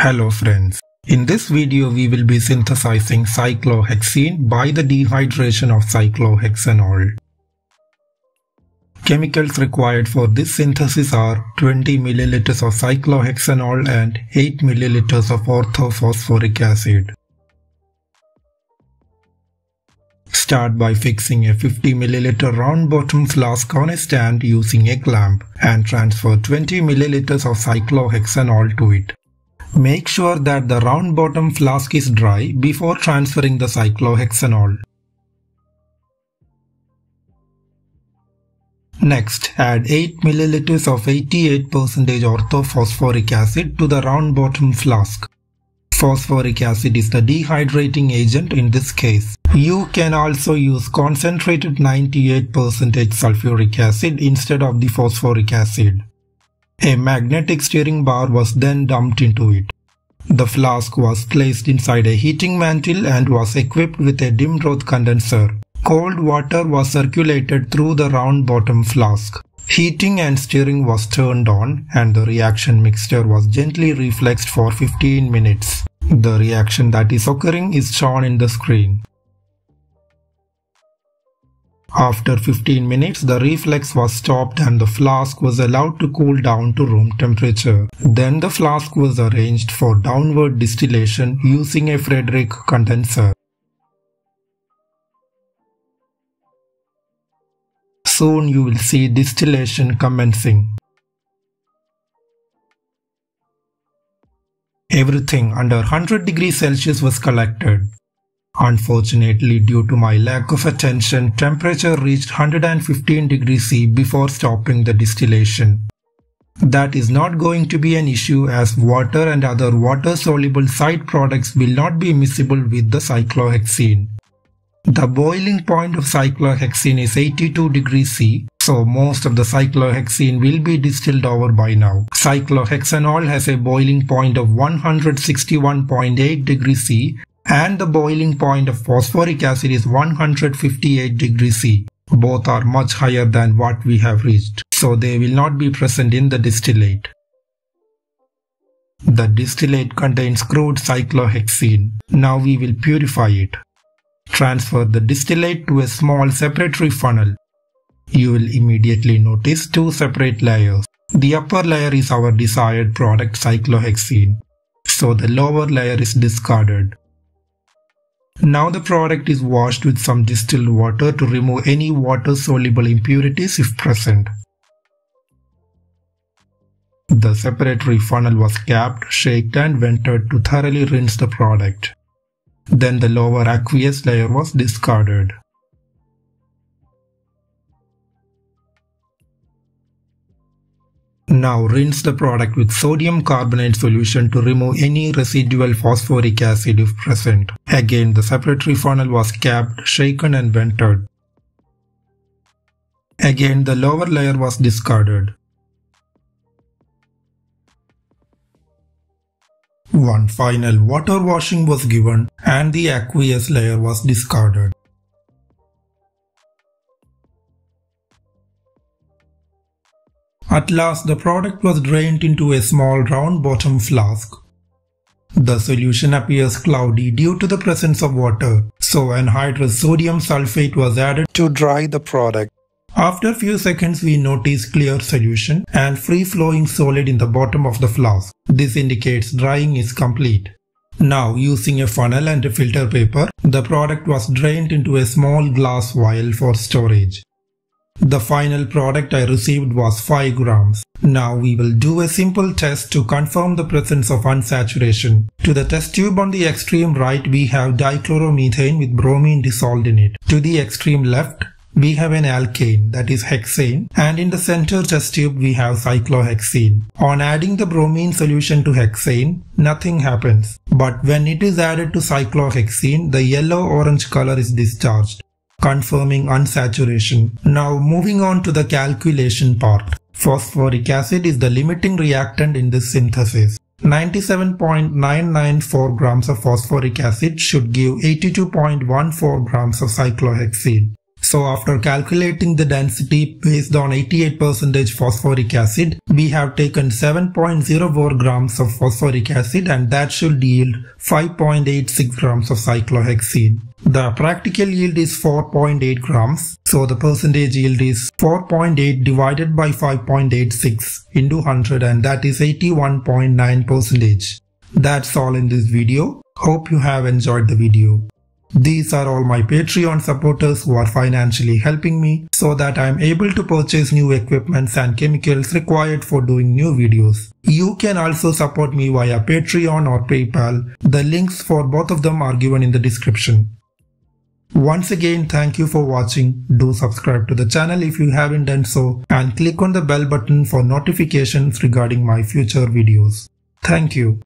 Hello friends. In this video we will be synthesizing cyclohexene by the dehydration of cyclohexanol. Chemicals required for this synthesis are 20 ml of cyclohexanol and 8 ml of orthophosphoric acid. Start by fixing a 50 ml round bottom flask on a stand using a clamp and transfer 20 ml of cyclohexanol to it. Make sure that the round bottom flask is dry before transferring the cyclohexanol. Next, add 8 ml of 88% orthophosphoric acid to the round bottom flask. Phosphoric acid is the dehydrating agent in this case. You can also use concentrated 98% sulfuric acid instead of the phosphoric acid. A magnetic stirring bar was then dumped into it. The flask was placed inside a heating mantle and was equipped with a Dimroth condenser. Cold water was circulated through the round bottom flask. Heating and stirring was turned on and the reaction mixture was gently refluxed for 15 minutes. The reaction that is occurring is shown in the screen. After 15 minutes, the reflux was stopped and the flask was allowed to cool down to room temperature. Then the flask was arranged for downward distillation using a Friedrichs condenser. Soon you will see distillation commencing. Everything under 100 degrees Celsius was collected. Unfortunately, due to my lack of attention, temperature reached 115 degrees C before stopping the distillation. That is not going to be an issue as water and other water-soluble side products will not be miscible with the cyclohexene. The boiling point of cyclohexene is 82 degrees C, so most of the cyclohexene will be distilled over by now. Cyclohexanol has a boiling point of 161.8 degrees C and the boiling point of phosphoric acid is 158 degrees C. Both are much higher than what we have reached, so they will not be present in the distillate. The distillate contains crude cyclohexene. Now we will purify it. Transfer the distillate to a small separatory funnel. You will immediately notice two separate layers. The upper layer is our desired product cyclohexene, so the lower layer is discarded. Now the product is washed with some distilled water to remove any water-soluble impurities if present. The separatory funnel was capped, shaked and vented to thoroughly rinse the product. Then the lower aqueous layer was discarded. Now rinse the product with sodium carbonate solution to remove any residual phosphoric acid if present. Again the separatory funnel was capped, shaken and vented. Again the lower layer was discarded. One final water washing was given and the aqueous layer was discarded. At last the product was drained into a small round bottom flask. The solution appears cloudy due to the presence of water, so anhydrous sodium sulfate was added to dry the product. After few seconds we notice clear solution and free-flowing solid in the bottom of the flask. This indicates drying is complete. Now using a funnel and a filter paper, the product was drained into a small glass vial for storage. The final product I received was 5 grams. Now we will do a simple test to confirm the presence of unsaturation. To the test tube on the extreme right we have dichloromethane with bromine dissolved in it. To the extreme left we have an alkane that is hexane and in the center test tube we have cyclohexene. On adding the bromine solution to hexane, nothing happens. But when it is added to cyclohexene, the yellow-orange color is discharged confirming unsaturation. Now moving on to the calculation part. Phosphoric acid is the limiting reactant in this synthesis. 97.994 grams of phosphoric acid should give 82.14 grams of cyclohexene. So after calculating the density based on 88% phosphoric acid, we have taken 7.04 grams of phosphoric acid and that should yield 5.86 grams of cyclohexene. The practical yield is 4.8 grams, so the percentage yield is 4.8 divided by 5.86 into 100 and that is 81.9 percentage. That's all in this video. Hope you have enjoyed the video. These are all my Patreon supporters who are financially helping me so that I am able to purchase new equipments and chemicals required for doing new videos. You can also support me via Patreon or PayPal. The links for both of them are given in the description. Once again, thank you for watching. Do subscribe to the channel if you haven't done so and click on the bell button for notifications regarding my future videos. Thank you.